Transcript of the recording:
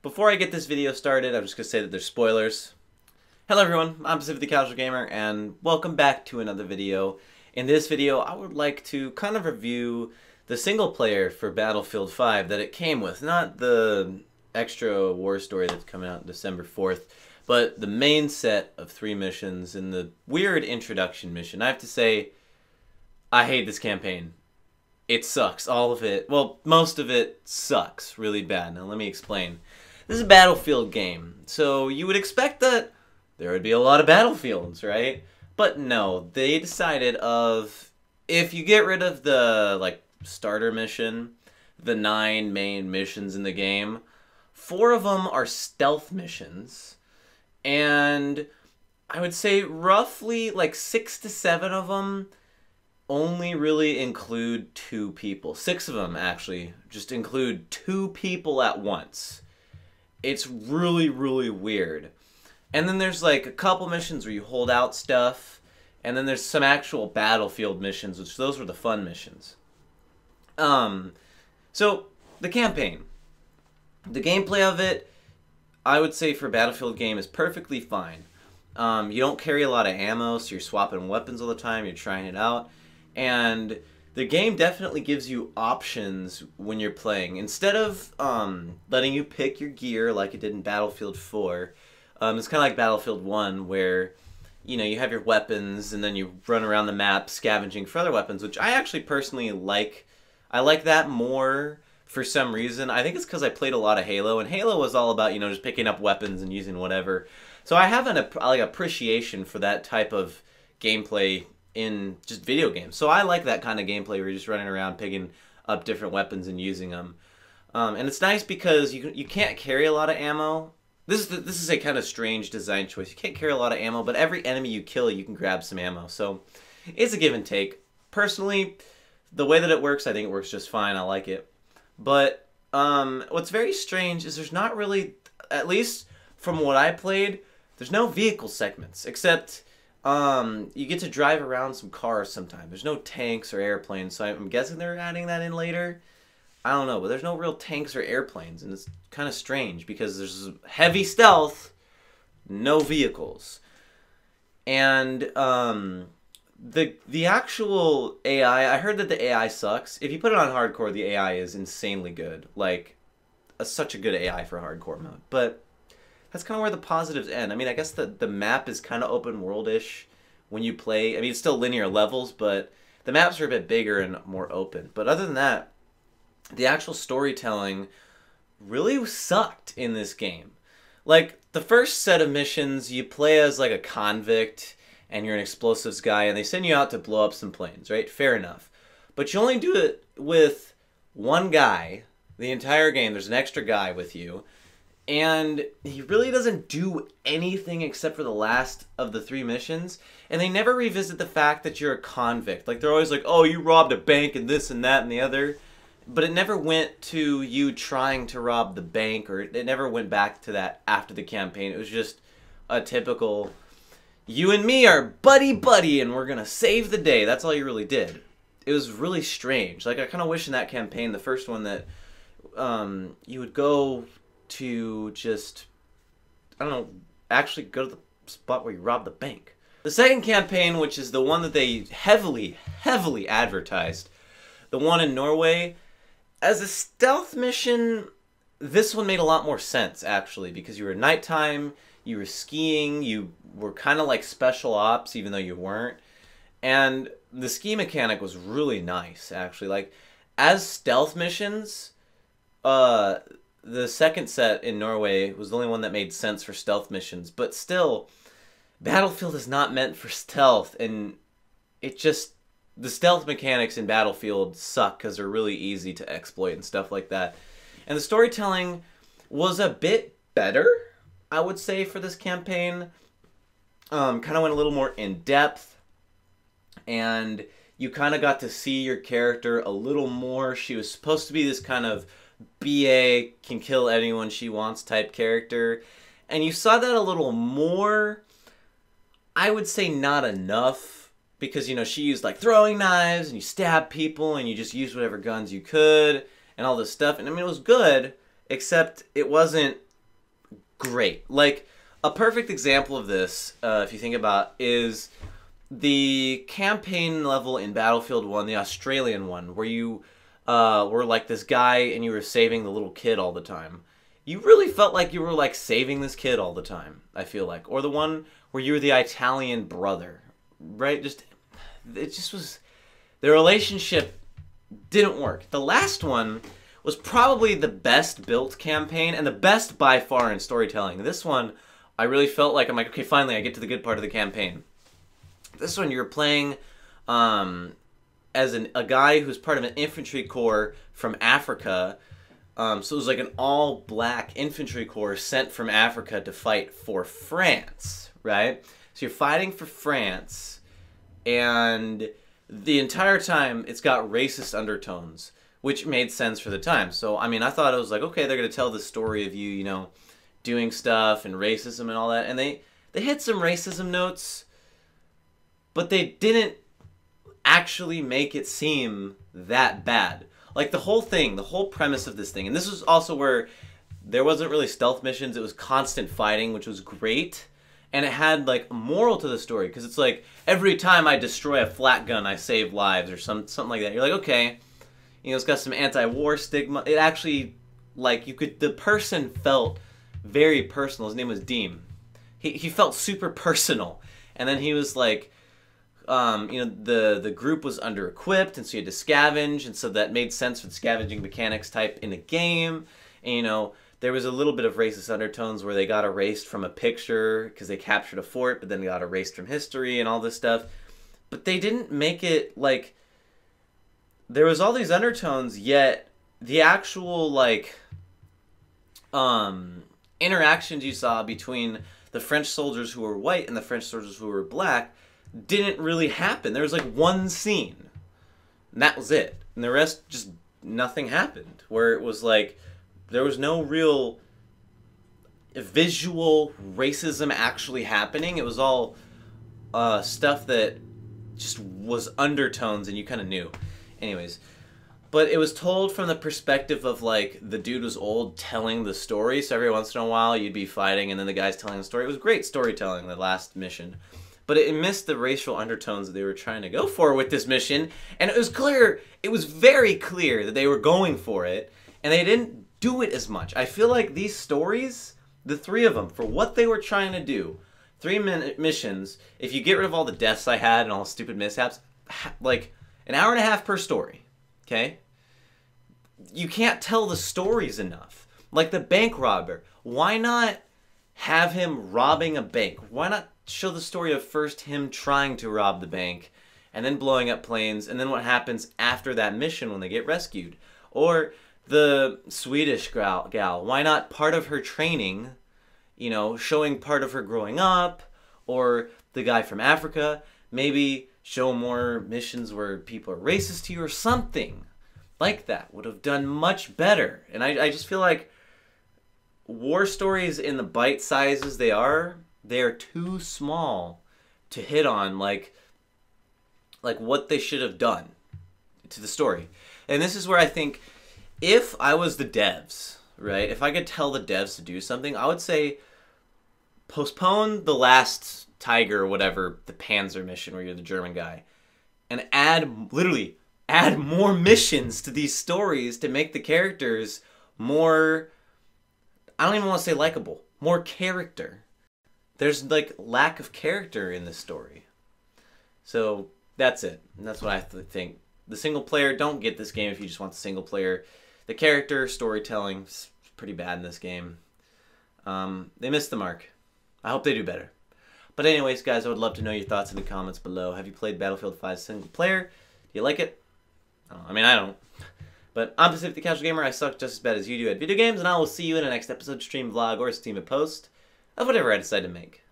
Before I get this video started, I'm just going to say that there's spoilers. Hello everyone, I'm Pacific the Casual Gamer, and welcome back to another video. In this video, I would like to kind of review the single player for Battlefield 5 that it came with. Not the extra war story that's coming out December 4th, but the main set of three missions and the weird introduction mission. I have to say, I hate this campaign. It sucks. All of it. Well, most of it sucks really bad. Now, let me explain. This is a Battlefield game, so you would expect that there would be a lot of battlefields, right? But no, they decided of if you get rid of the like starter mission, the nine main missions in the game, four of them are stealth missions, and I would say roughly like six to seven of them only really include two people. Six of them actually just include two people at once. It's really, really weird. And then there's like a couple missions where you hold out stuff, and then there's some actual battlefield missions, which those were the fun missions. Um, so the campaign, the gameplay of it, I would say for a battlefield game is perfectly fine. Um, you don't carry a lot of ammo, so you're swapping weapons all the time. You're trying it out, and the game definitely gives you options when you're playing. Instead of um, letting you pick your gear like it did in Battlefield 4, um, it's kind of like Battlefield 1 where you know you have your weapons and then you run around the map scavenging for other weapons, which I actually personally like. I like that more for some reason. I think it's because I played a lot of Halo, and Halo was all about you know just picking up weapons and using whatever. So I have an like appreciation for that type of gameplay in just video games. So I like that kind of gameplay where you're just running around picking up different weapons and using them. Um, and it's nice because you you can't carry a lot of ammo. This is the, this is a kind of strange design choice. You can't carry a lot of ammo, but every enemy you kill, you can grab some ammo. So it's a give and take. Personally, the way that it works, I think it works just fine. I like it. But um, what's very strange is there's not really, at least from what I played, there's no vehicle segments except um, you get to drive around some cars sometimes. There's no tanks or airplanes, so I'm guessing they're adding that in later. I don't know, but there's no real tanks or airplanes, and it's kind of strange because there's heavy stealth, no vehicles, and um, the the actual AI. I heard that the AI sucks. If you put it on hardcore, the AI is insanely good, like a, such a good AI for hardcore mode, but that's kind of where the positives end. I mean, I guess the the map is kind of open worldish when you play. I mean, it's still linear levels, but the maps are a bit bigger and more open. But other than that, the actual storytelling really sucked in this game. Like the first set of missions, you play as like a convict and you're an explosives guy, and they send you out to blow up some planes, right? Fair enough. But you only do it with one guy the entire game. There's an extra guy with you and he really doesn't do anything except for the last of the three missions and they never revisit the fact that you're a convict. Like they're always like oh you robbed a bank and this and that and the other. But it never went to you trying to rob the bank or it never went back to that after the campaign. It was just a typical you and me are buddy buddy and we're gonna save the day. That's all you really did. It was really strange. Like i kind of wish in that campaign the first one that um, you would go to just I don't know, actually go to the spot where you rob the bank. The second campaign, which is the one that they heavily, heavily advertised, the one in Norway, as a stealth mission, this one made a lot more sense actually because you were nighttime, you were skiing, you were kind of like special ops even though you weren't. And the ski mechanic was really nice actually. Like as stealth missions, uh the second set in Norway was the only one that made sense for stealth missions, but still, Battlefield is not meant for stealth, and it just the stealth mechanics in Battlefield suck because they're really easy to exploit and stuff like that. And the storytelling was a bit better, I would say, for this campaign. Um, kind of went a little more in depth, and you kind of got to see your character a little more. She was supposed to be this kind of BA can kill anyone she wants type character. And you saw that a little more. I would say not enough because you know she used like throwing knives and you stab people and you just used whatever guns you could and all this stuff. And I mean it was good, except it wasn't great. Like a perfect example of this, uh, if you think about, is the campaign level in Battlefield One, the Australian one, where you uh, were like this guy and you were saving the little kid all the time. You really felt like you were like saving this kid all the time. I feel like, or the one where you were the Italian brother, right? Just it just was the relationship didn't work. The last one was probably the best built campaign and the best by far in storytelling. This one, I really felt like I'm like, okay, finally I get to the good part of the campaign. This one, you're playing um, as an, a guy who's part of an infantry corps from Africa. Um, so it was like an all black infantry corps sent from Africa to fight for France, right? So you're fighting for France, and the entire time it's got racist undertones, which made sense for the time. So, I mean, I thought it was like, okay, they're going to tell the story of you, you know, doing stuff and racism and all that. And they, they hit some racism notes, but they didn't actually make it seem that bad. Like the whole thing, the whole premise of this thing, and this was also where there wasn't really stealth missions, it was constant fighting, which was great. And it had like moral to the story because it's like every time I destroy a flak gun, I save lives or some something like that. You're like, okay, you know, it's got some anti-war stigma. It actually, like, you could the person felt very personal. His name was Deem. He he felt super personal, and then he was like, um, you know, the the group was under equipped, and so you had to scavenge, and so that made sense for the scavenging mechanics type in the game. And you know, there was a little bit of racist undertones where they got erased from a picture because they captured a fort, but then got erased from history and all this stuff. But they didn't make it like there was all these undertones, yet the actual like um interactions you saw between the French soldiers who were white and the French soldiers who were black didn't really happen. There was like one scene, and that was it. And the rest, just nothing happened. Where it was like, there was no real visual racism actually happening. It was all uh, stuff that just was undertones, and you kind of knew. Anyways, but it was told from the perspective of like the dude was old telling the story. So every once in a while, you'd be fighting, and then the guy's telling the story. It was great storytelling. The last mission but it missed the racial undertones that they were trying to go for with this mission. And it was clear, it was very clear that they were going for it, and they didn't do it as much. I feel like these stories, the three of them, for what they were trying to do, three minute missions, if you get rid of all the deaths I had and all the stupid mishaps, like an hour and a half per story, okay? You can't tell the stories enough. Like the bank robber, why not have him robbing a bank? Why not show the story of first him trying to rob the bank and then blowing up planes and then what happens after that mission when they get rescued. Or the swedish gal, gal why not part of her training you know showing part of her growing up or the guy from africa maybe show more missions where people are racist to you or something like that would have done much better. And i, I just feel like war stories in the bite sizes they are they are too small to hit on like like what they should have done to the story. And this is where I think if I was the devs, right? If I could tell the devs to do something, I would say postpone the last Tiger or whatever, the Panzer mission where you're the German guy, and add literally add more missions to these stories to make the characters more I don't even want to say likable, more character there's like lack of character in this story. So that's it. And that's what I think. The single player, don't get this game if you just want the single player. The character storytelling is pretty bad in this game. Um, they missed the mark. I hope they do better. But anyways, guys, I would love to know your thoughts in the comments below. Have you played Battlefield 5 single player? Do you like it? I, I mean, I don't. But I'm Pacific the Casual Gamer. I suck just as bad as you do at video games, and I will see you in the next episode, stream, vlog, or Steem post of whatever I decide to make.